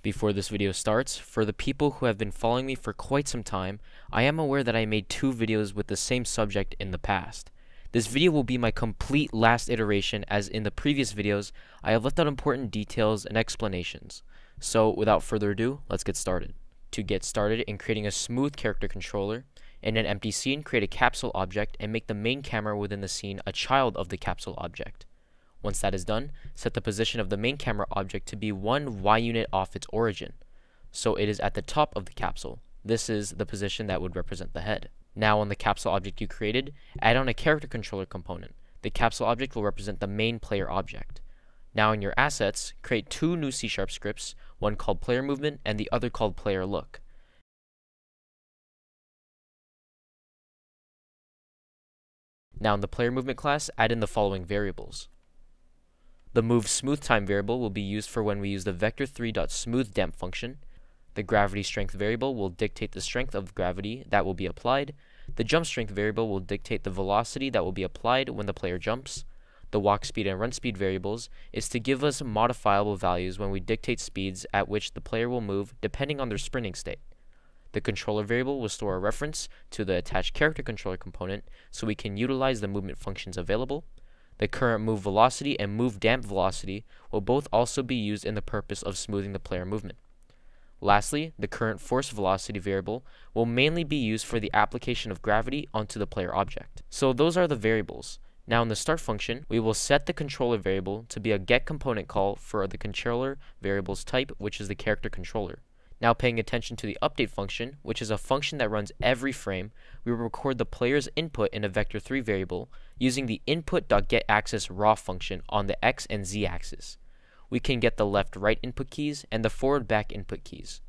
Before this video starts, for the people who have been following me for quite some time, I am aware that I made two videos with the same subject in the past. This video will be my complete last iteration as in the previous videos, I have left out important details and explanations. So without further ado, let's get started. To get started in creating a smooth character controller, in an empty scene, create a capsule object and make the main camera within the scene a child of the capsule object. Once that is done, set the position of the main camera object to be one Y unit off its origin, so it is at the top of the capsule. This is the position that would represent the head. Now on the capsule object you created, add on a character controller component. The capsule object will represent the main player object. Now in your assets, create two new C-sharp scripts, one called player movement and the other called player look. Now in the player movement class, add in the following variables. The move smooth time variable will be used for when we use the vector3.smoothDamp function. The gravity strength variable will dictate the strength of gravity that will be applied. The jump strength variable will dictate the velocity that will be applied when the player jumps. The walk speed and run speed variables is to give us modifiable values when we dictate speeds at which the player will move depending on their sprinting state. The controller variable will store a reference to the attached character controller component so we can utilize the movement functions available. The current move velocity and move damp velocity will both also be used in the purpose of smoothing the player movement. Lastly, the current force velocity variable will mainly be used for the application of gravity onto the player object. So those are the variables. Now in the start function, we will set the controller variable to be a get component call for the controller variable's type, which is the character controller. Now paying attention to the update function, which is a function that runs every frame, we will record the player's input in a vector3 variable using the input.getAxis raw function on the x and z axis. We can get the left-right input keys and the forward-back input keys.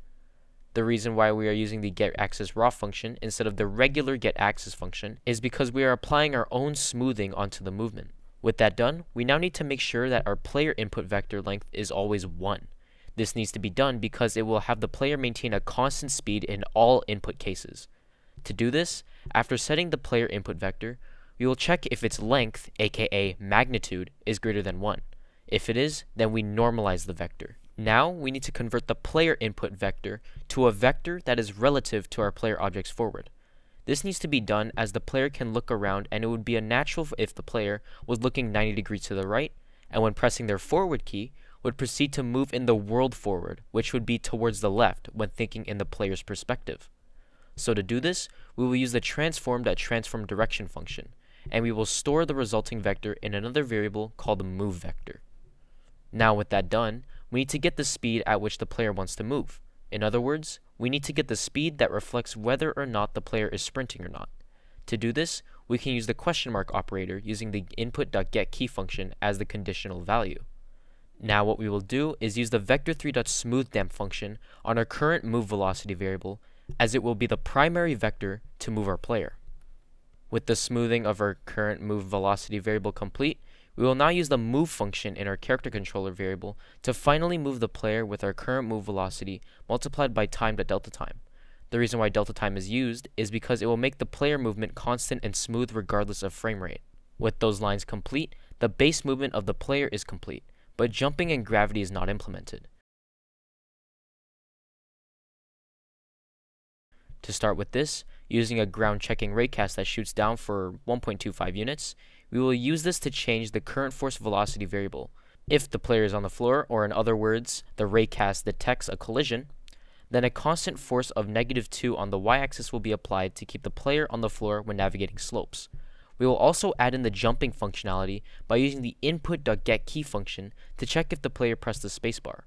The reason why we are using the getAxis raw function instead of the regular getAxis function is because we are applying our own smoothing onto the movement. With that done, we now need to make sure that our player input vector length is always 1. This needs to be done because it will have the player maintain a constant speed in all input cases. To do this, after setting the player input vector, we will check if its length, aka magnitude, is greater than 1. If it is, then we normalize the vector. Now, we need to convert the player input vector to a vector that is relative to our player objects forward. This needs to be done as the player can look around and it would be unnatural if the player was looking 90 degrees to the right, and when pressing their forward key, would proceed to move in the world forward, which would be towards the left when thinking in the player's perspective. So to do this, we will use the transform.transform direction function, and we will store the resulting vector in another variable called the move vector. Now with that done, we need to get the speed at which the player wants to move. In other words, we need to get the speed that reflects whether or not the player is sprinting or not. To do this, we can use the question mark operator using the input.getKey function as the conditional value. Now what we will do is use the vector3.smoothDamp function on our current move velocity variable as it will be the primary vector to move our player. With the smoothing of our current move velocity variable complete, we will now use the move function in our character controller variable to finally move the player with our current move velocity multiplied by time to delta time. The reason why delta time is used is because it will make the player movement constant and smooth regardless of frame rate. With those lines complete, the base movement of the player is complete but jumping and gravity is not implemented. To start with this, using a ground checking raycast that shoots down for 1.25 units, we will use this to change the current force velocity variable. If the player is on the floor, or in other words, the raycast detects a collision, then a constant force of negative 2 on the y-axis will be applied to keep the player on the floor when navigating slopes. We will also add in the jumping functionality by using the input.getKey function to check if the player pressed the spacebar.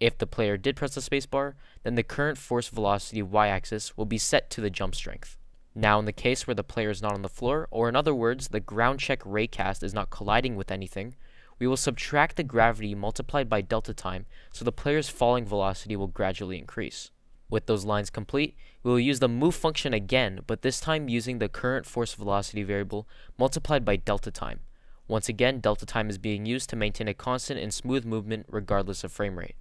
If the player did press the spacebar, then the current force velocity y-axis will be set to the jump strength. Now in the case where the player is not on the floor, or in other words, the ground check raycast is not colliding with anything, we will subtract the gravity multiplied by delta time so the player's falling velocity will gradually increase. With those lines complete, we will use the move function again, but this time using the current force velocity variable multiplied by delta time. Once again, delta time is being used to maintain a constant and smooth movement regardless of frame rate.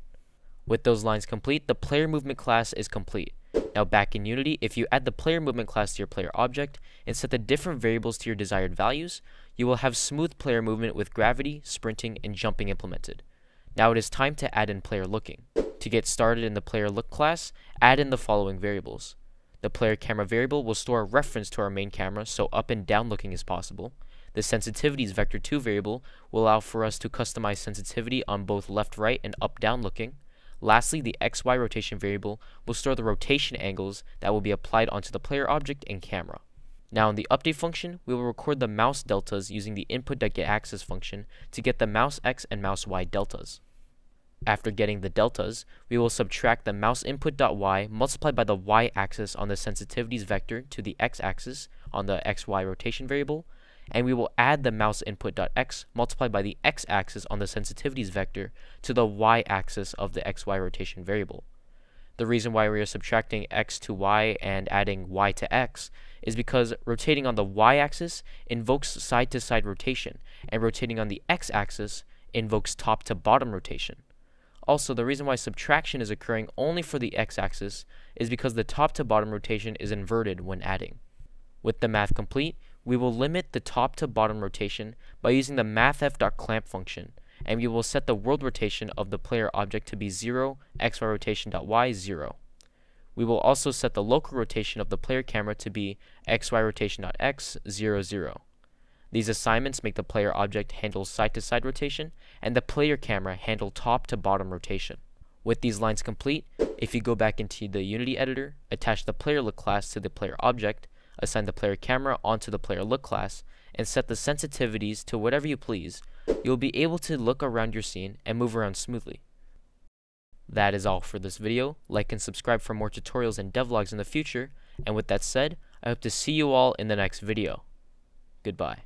With those lines complete, the player movement class is complete. Now back in Unity, if you add the player movement class to your player object and set the different variables to your desired values, you will have smooth player movement with gravity, sprinting, and jumping implemented. Now it is time to add in player looking. To get started in the player look class, add in the following variables. The player camera variable will store a reference to our main camera so up and down looking is possible. The sensitivities vector2 variable will allow for us to customize sensitivity on both left right and up down looking. Lastly, the XY rotation variable will store the rotation angles that will be applied onto the player object and camera. Now in the update function, we will record the mouse deltas using the input.getAxis function to get the mouse x and mouse y deltas. After getting the deltas, we will subtract the mouse input.y multiplied by the y-axis on the sensitivities vector to the x-axis on the xy rotation variable, and we will add the mouse input.x multiplied by the x-axis on the sensitivities vector to the y-axis of the xy rotation variable. The reason why we are subtracting x to y and adding y to x is because rotating on the y-axis invokes side-to-side -side rotation, and rotating on the x-axis invokes top-to-bottom rotation. Also, the reason why subtraction is occurring only for the x-axis is because the top-to-bottom rotation is inverted when adding. With the math complete, we will limit the top to bottom rotation by using the mathf.clamp function, and we will set the world rotation of the player object to be 0, xy rotation.y 0. We will also set the local rotation of the player camera to be xy rotation.x 0, 0. These assignments make the player object handle side-to-side -side rotation, and the player camera handle top-to-bottom rotation. With these lines complete, if you go back into the Unity editor, attach the player look class to the player object, assign the player camera onto the player look class, and set the sensitivities to whatever you please, you'll be able to look around your scene and move around smoothly. That is all for this video. Like and subscribe for more tutorials and devlogs in the future. And with that said, I hope to see you all in the next video. Goodbye.